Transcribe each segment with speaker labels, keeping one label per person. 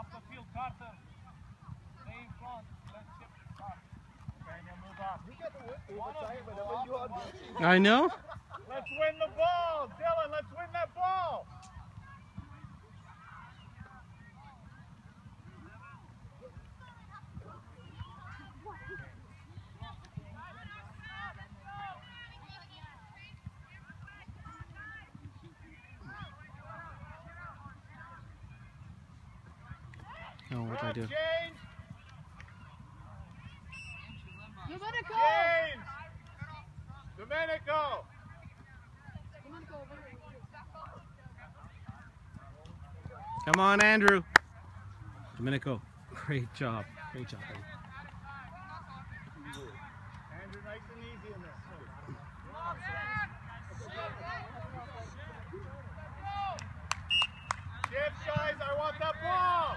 Speaker 1: Up the field, Carter. Stay in front. Let Chip start. Okay, now move up. One of you go up and one-
Speaker 2: I know.
Speaker 1: Let's win the ball, Dylan. Let's win that ball.
Speaker 2: What I do?
Speaker 1: change.
Speaker 3: Domenico!
Speaker 1: James. Domenico.
Speaker 2: Come on, Andrew. Domenico, great job. Great job. buddy.
Speaker 1: Andrew, nice and easy in there. Chip, guys, I want that ball.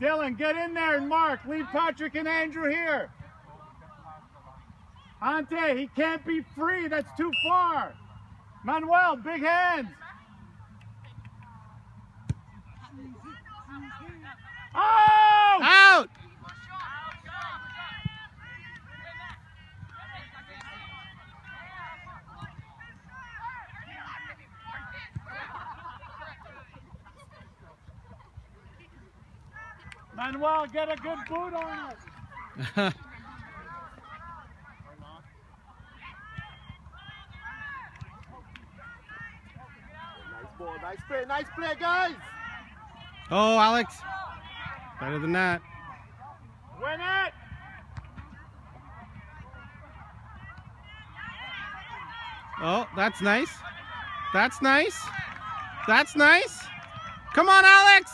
Speaker 1: Dylan, get in there and mark. Leave Patrick and Andrew here. Ante, he can't be free. That's too far. Manuel, big hands. Oh!
Speaker 2: Out.
Speaker 1: Manuel, get a good boot on it.
Speaker 4: Nice ball, nice play, nice play, guys.
Speaker 2: oh, Alex. Better than that.
Speaker 1: Win it.
Speaker 2: Oh, that's nice. That's nice. That's nice. Come on, Alex.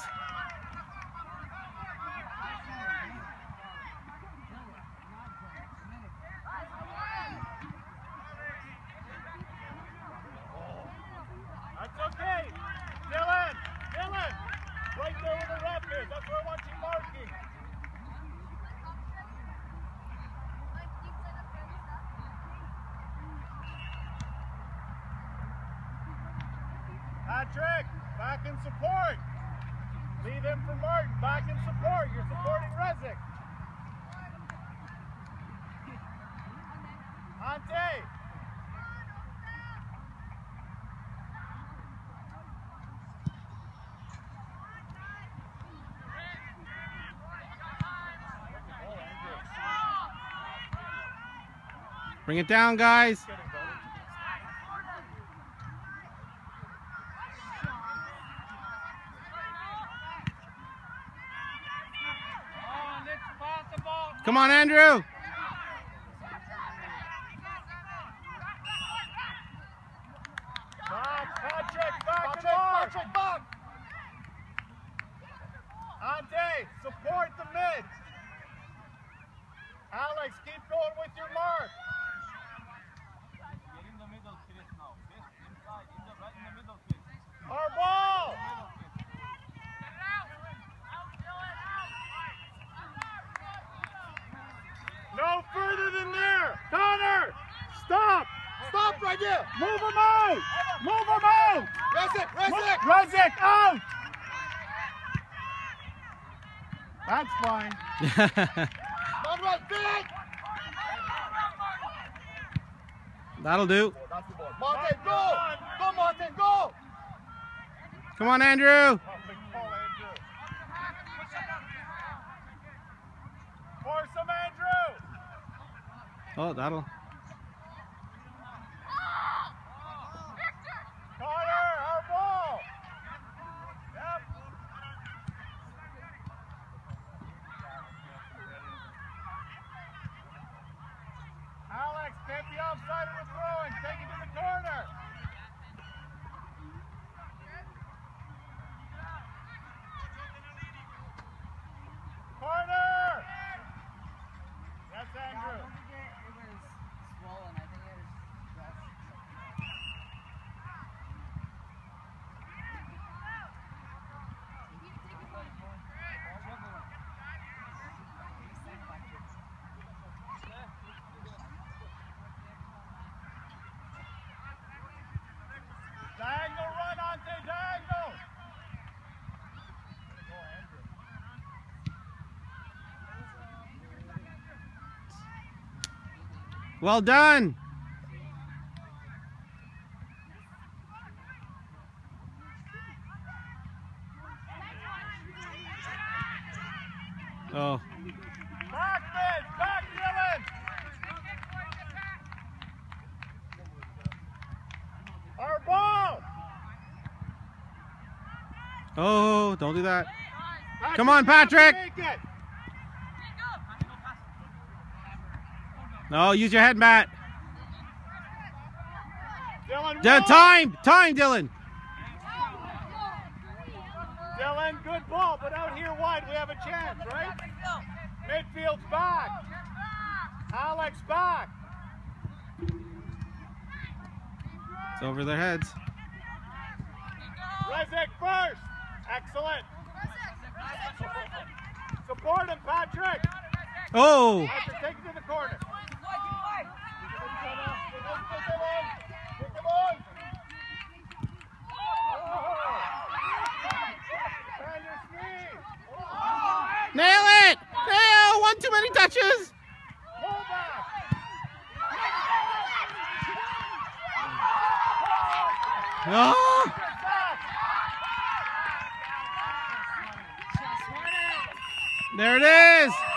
Speaker 1: That's okay. Dylan, Dylan, right there where the ref is. That's where I want you marking. Patrick, back in support. Leave him for Martin. Back in support. You're supporting Rezik. Ante.
Speaker 2: Bring it down, guys. Come on, Andrew.
Speaker 1: Patrick,
Speaker 4: Patrick. Patrick, back.
Speaker 1: Ante, support the mid. Alex, keep going with your mark.
Speaker 5: Get in the middle, Chris, now. Chris, inside, in the right in the middle, Chris.
Speaker 1: Our ball.
Speaker 5: Middle, Chris.
Speaker 1: No further than there. Connor, stop.
Speaker 4: Stop right there.
Speaker 1: Move him out. Move him out.
Speaker 4: Rest it, rest it.
Speaker 1: Out. That's fine.
Speaker 4: Manuel, big.
Speaker 2: That'll do.
Speaker 4: That's. Martin, go. Go, Martin, go.
Speaker 2: Come on, Andrew.
Speaker 1: Big ball, Andrew. Force him, Andrew.
Speaker 2: Oh, that'll.
Speaker 1: Connor, our ball. Yep. Alex, can't be offside with throwing. Take it to the corner.
Speaker 2: Well done. Oh,
Speaker 1: Back, Back, Dylan! Our ball!
Speaker 2: oh, don't do that. Come on, Patrick.
Speaker 1: Take it!
Speaker 2: No, use your head, Matt.
Speaker 1: Dylan,
Speaker 2: D- time, time, Dylan.
Speaker 1: Dylan, good ball, but out here wide we have a chance, right? Midfield's back. Alex back.
Speaker 2: It's over their heads.
Speaker 1: Rezick first. Excellent. Support him, Patrick.
Speaker 2: Oh,
Speaker 1: Patrick, take it to the corner.
Speaker 2: Nail it! Nail! One too many touches. Oh, there it is.